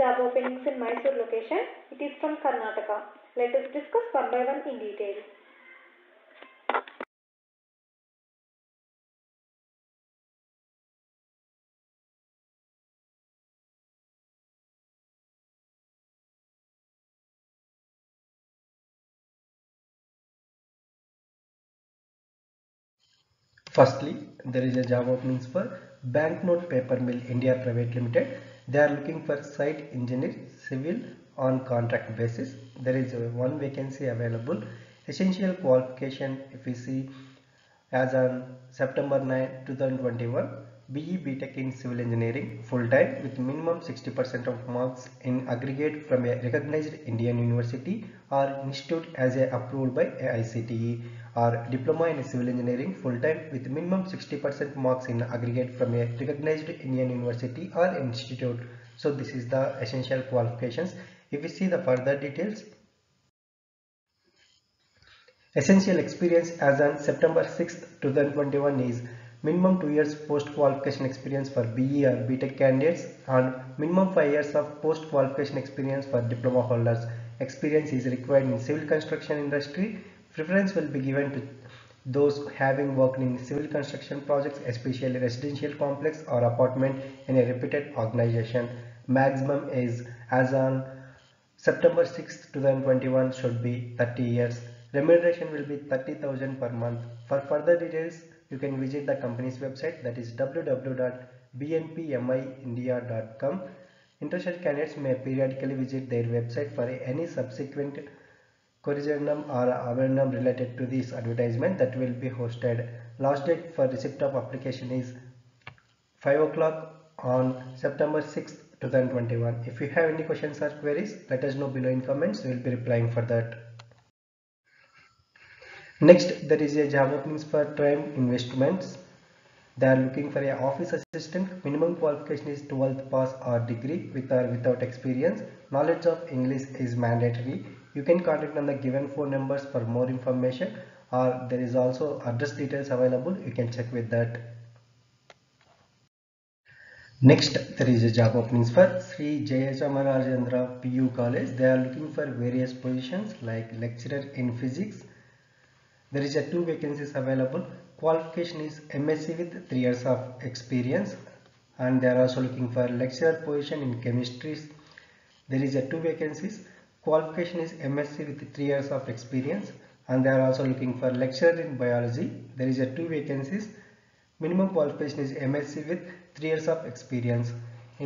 job openings in Mysore location. It is from Karnataka. Let us discuss one by one in detail. Firstly, there is a job openings for Banknote Paper Mill India Private Limited. They are looking for site engineer civil on contract basis. There is one vacancy available. Essential qualification if we see as on September 9, 2021, BE BTech in Civil Engineering full time with minimum 60% of marks in aggregate from a recognized Indian university or institute as a approved by AICTE or Diploma in Civil Engineering full time with minimum 60% marks in aggregate from a recognized Indian university or institute. So this is the essential qualifications. If we see the further details, Essential experience as on September 6, 2021 is minimum 2 years post qualification experience for BE or BTech candidates and minimum 5 years of post qualification experience for diploma holders. Experience is required in civil construction industry. Preference will be given to those having worked in civil construction projects, especially residential complex or apartment in a reputed organization. Maximum is as on September 6, 2021 should be 30 years. Remuneration will be 30,000 per month. For further details, you can visit the company's website that is www.bnpmiindia.com. Interested candidates may periodically visit their website for any subsequent corrigendum or addendum related to this advertisement that will be hosted. Last date for receipt of application is 5 o'clock on September 6, 2021. If you have any questions or queries, let us know below in comments. We will be replying for that. Next, there is a job openings for Prime Investments. They are looking for a office assistant. Minimum qualification is 12th pass or degree with or without experience. Knowledge of English is mandatory. You can contact on the given phone numbers for more information or there is also address details available. You can check with that. Next, there is a job openings for Sri Jayachamarajendra PU College. They are looking for various positions like lecturer in physics, there is a two vacancies available qualification is msc with three years of experience and they are also looking for lecturer position in chemistry there is a two vacancies qualification is msc with three years of experience and they are also looking for lecturer in biology there is a two vacancies minimum qualification is msc with three years of experience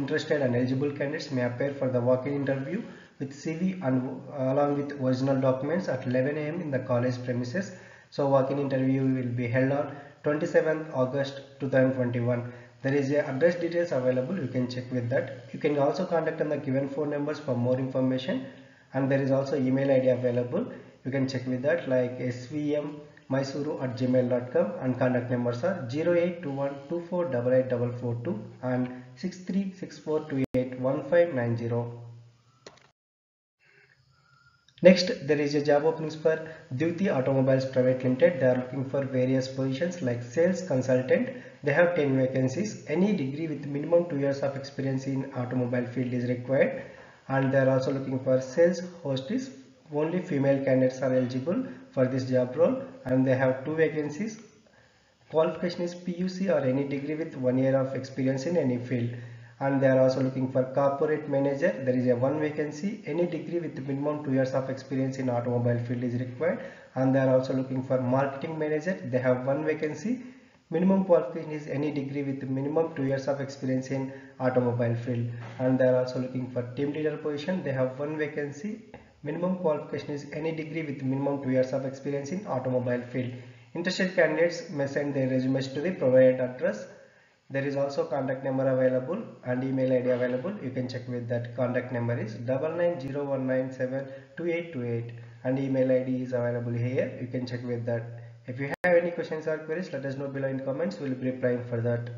interested and eligible candidates may appear for the walk-in interview with cv and uh, along with original documents at 11 am in the college premises so walk-in interview will be held on 27th August 2021. There is a address details available. You can check with that. You can also contact on the given phone numbers for more information. And there is also email ID available. You can check with that like svm mysuru at gmail.com and contact numbers are 0821248842 and 6364281590. Next, there is a job openings for Duty Automobiles Private Limited. They are looking for various positions like sales consultant. They have 10 vacancies. Any degree with minimum 2 years of experience in automobile field is required. And they are also looking for sales hostess. Only female candidates are eligible for this job role. And they have two vacancies. Qualification is PUC or any degree with 1 year of experience in any field and they are also looking for corporate manager there is a one vacancy any degree with minimum two years of experience in automobile field is required and they are also looking for marketing manager they have one vacancy minimum qualification is any degree with minimum two years of experience in automobile field. And they are also looking for team leader position. They have one vacancy. Minimum qualification is any degree with minimum two years of experience in automobile field. Interested candidates may send their resumes to the provided address. There is also contact number available and email id available. You can check with that. Contact number is 9901972828 and email id is available here. You can check with that if you have any questions or queries let us know below in comments. We will be replying for that.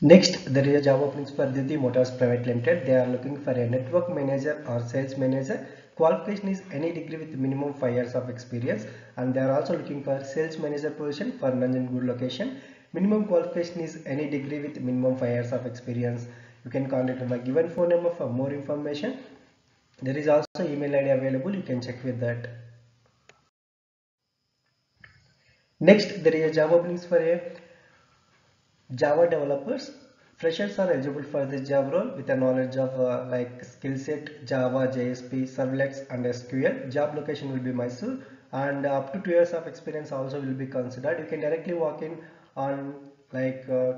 Next there is a job openings for Didi Motors Private Limited. They are looking for a network manager or sales manager. Qualification is any degree with minimum 5 years of experience and they are also looking for sales manager position for Nanjangud location. Minimum qualification is any degree with minimum 5 years of experience. You can contact on the given phone number for more information. There is also email id available. You can check with that next there is a job openings for a java developers. Freshers are eligible for this job role with a knowledge of uh, like skill set java jsp servlets and sql job location will be mysore and up to two years of experience also will be considered. You can directly walk in on like uh,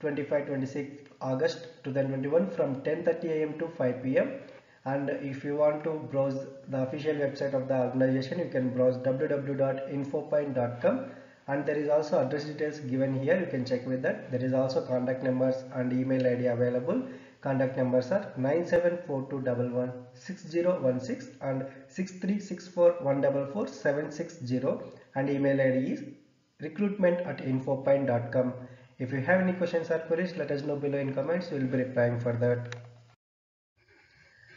25 26 august 2021 from 10:30 am to 5 pm and if you want to browse the official website of the organization you can browse www.infopine.com and there is also address details given here. You can check with that. There is also contact numbers and email id available. Contact numbers are 9742116016 and 6364144760 and email id is recruitment at infopine.com if you have any questions or queries let us know below in comments. We will be replying for that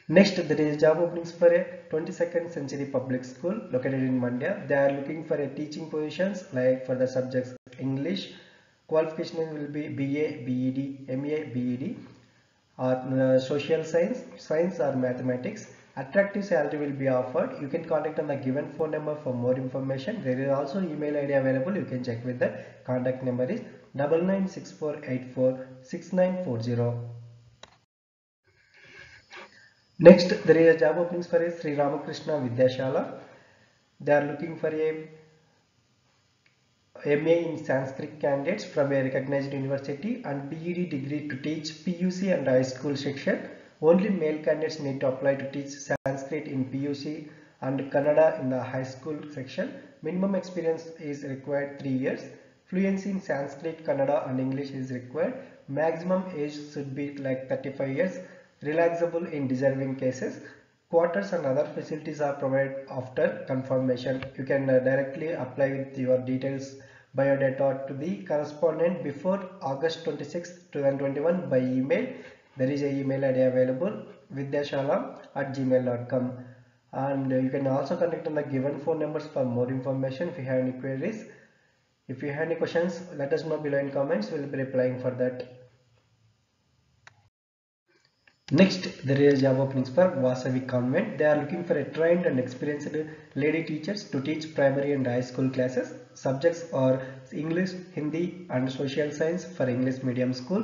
Next, there is job openings for a 22nd century public school located in Mandya. They are looking for a teaching positions like for the subjects English. Qualification will be BA, BED, MA, BED or uh, social science, science or mathematics. Attractive salary will be offered. You can contact on the given phone number for more information. There is also email ID available. You can check with that. Contact number is 9964846940. Next, there is a job openings for a Sri Ramakrishna Vidyashala. They are looking for a MA in Sanskrit candidates from a recognized university and BEd degree to teach PUC and high school section. Only male candidates need to apply to teach Sanskrit in PUC and Kannada in the high school section. Minimum experience is required 3 years. Fluency in Sanskrit, Kannada and English is required. Maximum age should be like 35 years relaxable in deserving cases. Quarters and other facilities are provided after confirmation. You can uh, directly apply with your details biodata to the correspondent before August 26, 2021 by email. There is a email ID available vidyashala at gmail.com and uh, you can also contact on the given phone numbers for more information if you have any queries. If you have any questions, let us know below in comments. We will be replying for that. Next, there is job openings for Vasavi Convent. They are looking for a trained and experienced lady teachers to teach primary and high school classes. Subjects are English, Hindi and social science for English medium school.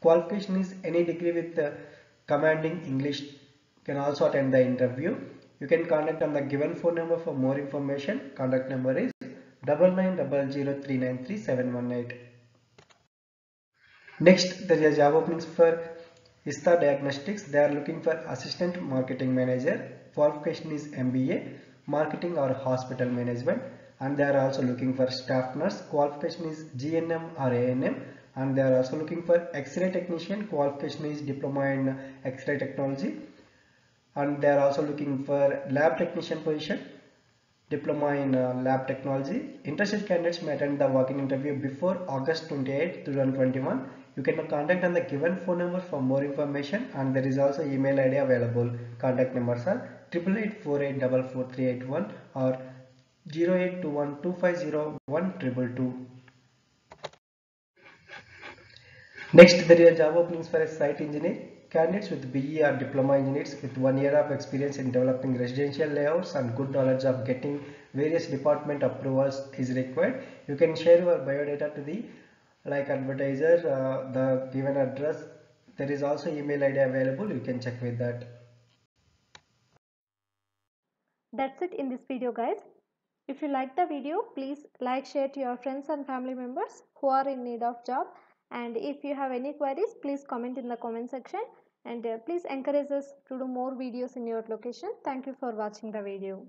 Qualification is any degree with uh, commanding English You can also attend the interview. You can contact on the given phone number for more information. Contact number is double nine double zero three nine three seven one eight. Next, there is job openings for ISTA Diagnostics. They are looking for assistant marketing manager. Qualification is MBA, marketing or hospital management, and they are also looking for staff nurse. Qualification is GNM or ANM, and they are also looking for X-ray technician. Qualification is diploma in X-ray technology, and they are also looking for lab technician position diploma in uh, lab technology. Interested candidates may attend the walk-in interview before August 28, 2021. You can contact on the given phone number for more information and there is also email ID available. Contact numbers are 8848443881 or 0821250122. Next, there is a job openings for a site engineer. Candidates with BE or diploma engineers with one year of experience in developing residential layouts and good knowledge of getting various department approvals is required. You can share your biodata to the like advertiser, uh, the given address. There is also email ID available. You can check with that. That's it in this video guys. If you like the video, please like, share to your friends and family members who are in need of job. And if you have any queries, please comment in the comment section. And uh, please encourage us to do more videos in your location. Thank you for watching the video.